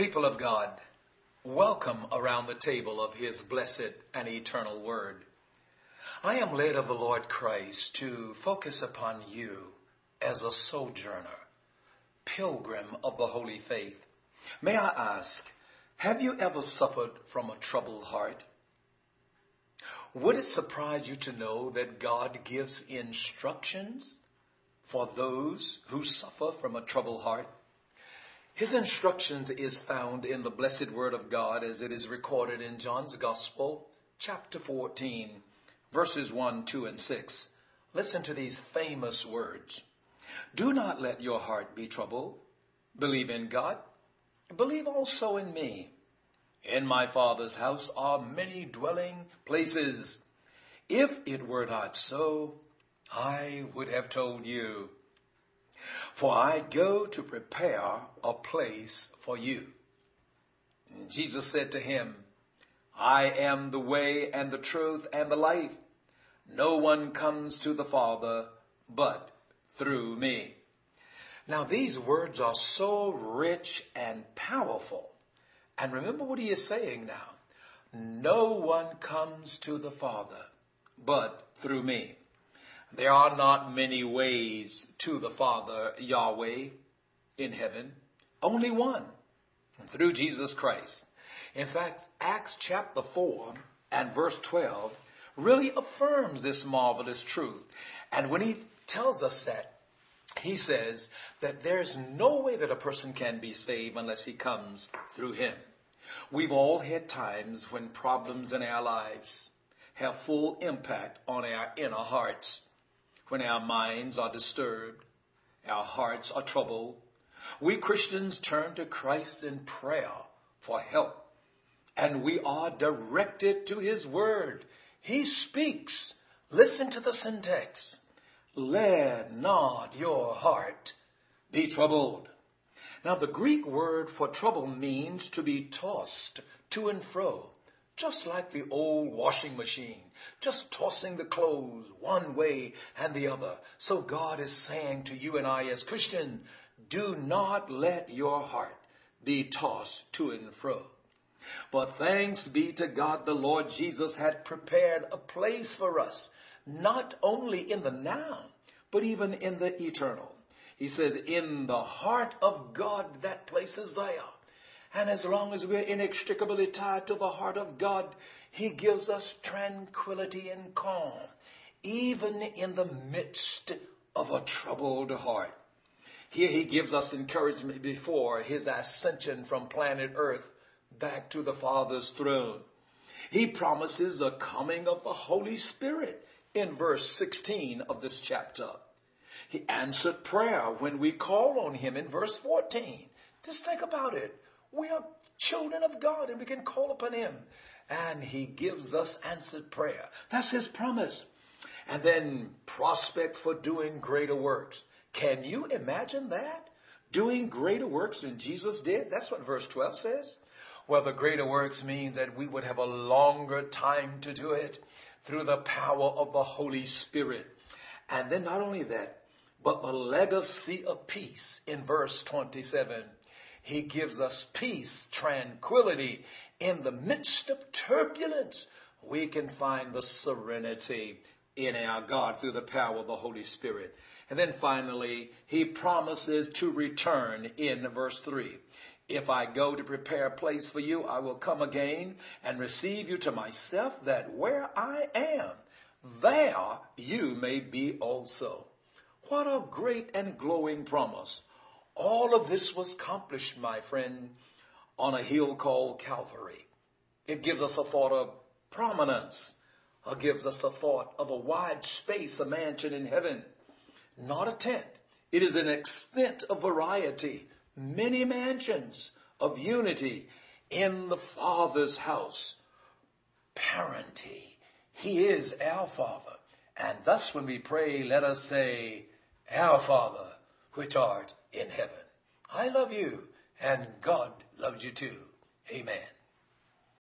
People of God, welcome around the table of His blessed and eternal Word. I am led of the Lord Christ to focus upon you as a sojourner, pilgrim of the holy faith. May I ask, have you ever suffered from a troubled heart? Would it surprise you to know that God gives instructions for those who suffer from a troubled heart? His instructions is found in the blessed word of God as it is recorded in John's Gospel, chapter 14, verses 1, 2, and 6. Listen to these famous words. Do not let your heart be troubled. Believe in God. Believe also in me. In my Father's house are many dwelling places. If it were not so, I would have told you. For I go to prepare a place for you. And Jesus said to him, I am the way and the truth and the life. No one comes to the Father but through me. Now these words are so rich and powerful. And remember what he is saying now. No one comes to the Father but through me. There are not many ways to the Father, Yahweh, in heaven. Only one, through Jesus Christ. In fact, Acts chapter 4 and verse 12 really affirms this marvelous truth. And when he tells us that, he says that there's no way that a person can be saved unless he comes through him. We've all had times when problems in our lives have full impact on our inner hearts when our minds are disturbed, our hearts are troubled, we Christians turn to Christ in prayer for help. And we are directed to His Word. He speaks. Listen to the syntax. Let not your heart be troubled. Now the Greek word for trouble means to be tossed to and fro just like the old washing machine, just tossing the clothes one way and the other. So God is saying to you and I as Christian, do not let your heart be tossed to and fro. But thanks be to God, the Lord Jesus had prepared a place for us, not only in the now, but even in the eternal. He said, in the heart of God, that place is there. And as long as we're inextricably tied to the heart of God, He gives us tranquility and calm, even in the midst of a troubled heart. Here He gives us encouragement before His ascension from planet Earth back to the Father's throne. He promises the coming of the Holy Spirit in verse 16 of this chapter. He answered prayer when we call on Him in verse 14. Just think about it. We are children of God and we can call upon Him. And He gives us answered prayer. That's His promise. And then prospect for doing greater works. Can you imagine that? Doing greater works than Jesus did? That's what verse 12 says. Well, the greater works means that we would have a longer time to do it through the power of the Holy Spirit. And then not only that, but the legacy of peace in verse 27. He gives us peace, tranquility. In the midst of turbulence, we can find the serenity in our God through the power of the Holy Spirit. And then finally, he promises to return in verse 3. If I go to prepare a place for you, I will come again and receive you to myself, that where I am, there you may be also. What a great and glowing promise. All of this was accomplished, my friend, on a hill called Calvary. It gives us a thought of prominence. It gives us a thought of a wide space, a mansion in heaven. Not a tent. It is an extent of variety, many mansions of unity in the Father's house. Parenty. He is our Father. And thus when we pray, let us say, Our Father, which art in heaven. I love you and God loves you too. Amen.